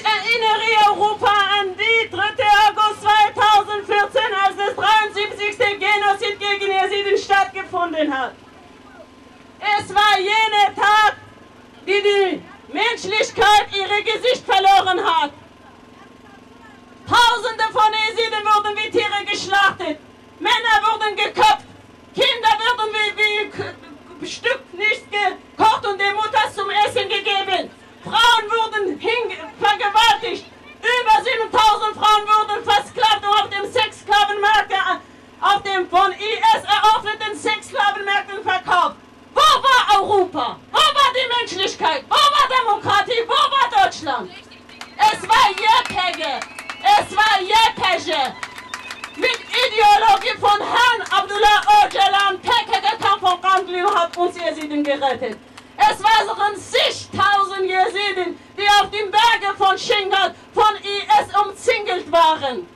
Ich erinnere Europa an die 3. August 2014, als das 73. Genozid gegen Jesiden stattgefunden hat. Es war jener Tag, die die Menschlichkeit ihr Gesicht verloren hat. Tausende von Jesiden wurden wie Tiere geschlachtet. Männer wurden geköpft. Kinder wurden wie, wie Stück nicht gekocht und der Mutter zum Essen gegeben. Frauen wurden vergewaltigt. Über 7000 Frauen wurden versklavt und auf dem Sexsklavenmarkt, auf dem von IS eröffneten Sexsklavenmärkten verkauft. Wo war Europa? Wo war die Menschlichkeit? Wo war Demokratie? Wo war Deutschland? Es war JPG. Es war JPG. Mit Ideologie von Herrn Abdullah Öcalan. PKK von Randlin und hat uns Jesiden gerettet. Es waren zigtausend Jesiden, die auf den Bergen von Shingal von IS umzingelt waren.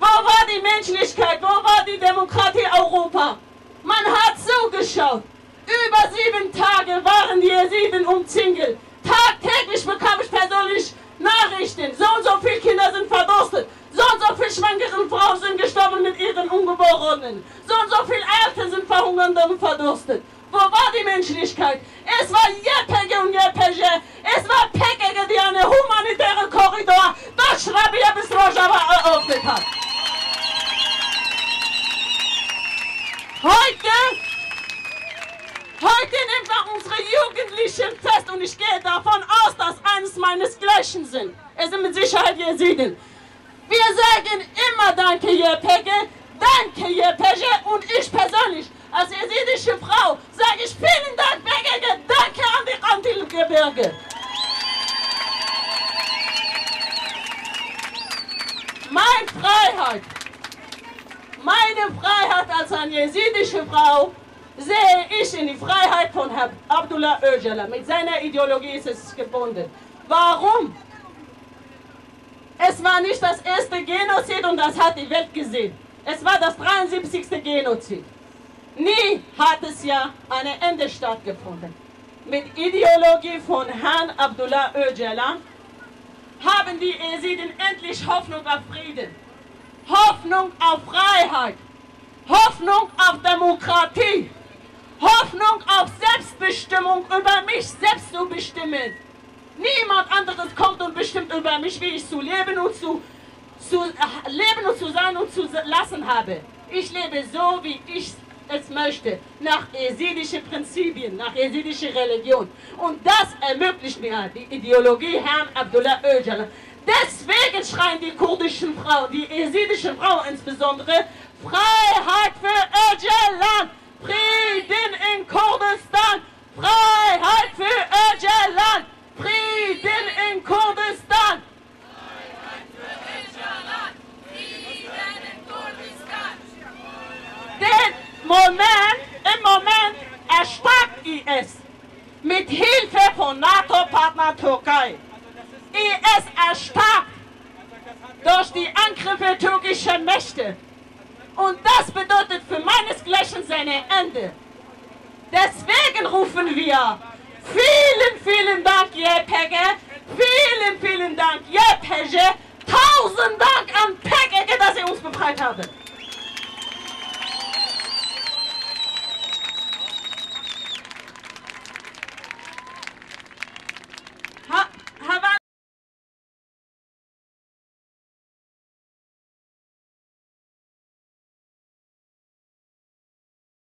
Wo war die Menschlichkeit? Wo war die Demokratie Europa? Man hat zugeschaut. Über sieben Tage waren die Jesiden umzingelt. Tagtäglich bekam ich persönlich Nachrichten. So und so viele Kinder sind verdurstet. So und so viele schwangere Frauen sind gestorben mit ihren Ungeborenen. So und so viele Ärzte sind verhungert und verdurstet. Wo war die Menschlichkeit? Es war JPG und JPG. Es war PKG, die einen humanitären Korridor durch Rabia bis Rojava eröffnet hat. Heute, heute nimmt man unsere Jugendlichen fest und ich gehe davon aus, dass eines meinesgleichen sind. Es sind mit Sicherheit Jesiden. Wir sagen immer Danke, JPG, Danke, JPG und ich persönlich als jesidische Frau sage ich vielen Dank, BGG, danke an die Antilgebirge. Meine Freiheit, meine Freiheit als eine jesidische Frau sehe ich in die Freiheit von Herrn Abdullah Öcalan. Mit seiner Ideologie ist es gebunden. Warum? Es war nicht das erste Genozid und das hat die Welt gesehen. Es war das 73. Genozid. Nie hat es ja ein Ende stattgefunden. Mit Ideologie von Herrn Abdullah Öcalan haben die Jesiden endlich Hoffnung auf Frieden, Hoffnung auf Freiheit, Hoffnung auf Demokratie, Hoffnung auf Selbstbestimmung, über mich selbst zu bestimmen. Niemand anderes kommt und bestimmt über mich, wie ich zu leben und zu, zu leben und zu sein und zu lassen habe. Ich lebe so, wie ich es möchte, nach jesidischen Prinzipien, nach jesidischer Religion. Und das ermöglicht mir die Ideologie Herrn Abdullah Öcalan. Deswegen schreien die kurdischen Frauen, die jesidischen Frauen insbesondere, Freiheit für Öcalan, Frieden in Kurdistan, Freiheit für Öcalan, Frieden in Kurdistan. Freiheit für Öcalan, Frieden in Kurdistan. Den Moment, im Moment erstarkt IS mit Hilfe von NATO-Partner Türkei. IS erstarkt durch die Angriffe türkischer Mächte. Und das bedeutet für meinesgleichen seine Ende. Deswegen rufen wir vielen, vielen Dank, JPG, vielen, vielen Dank, JPG, tausend Dank an PKG, dass Sie uns befreit haben.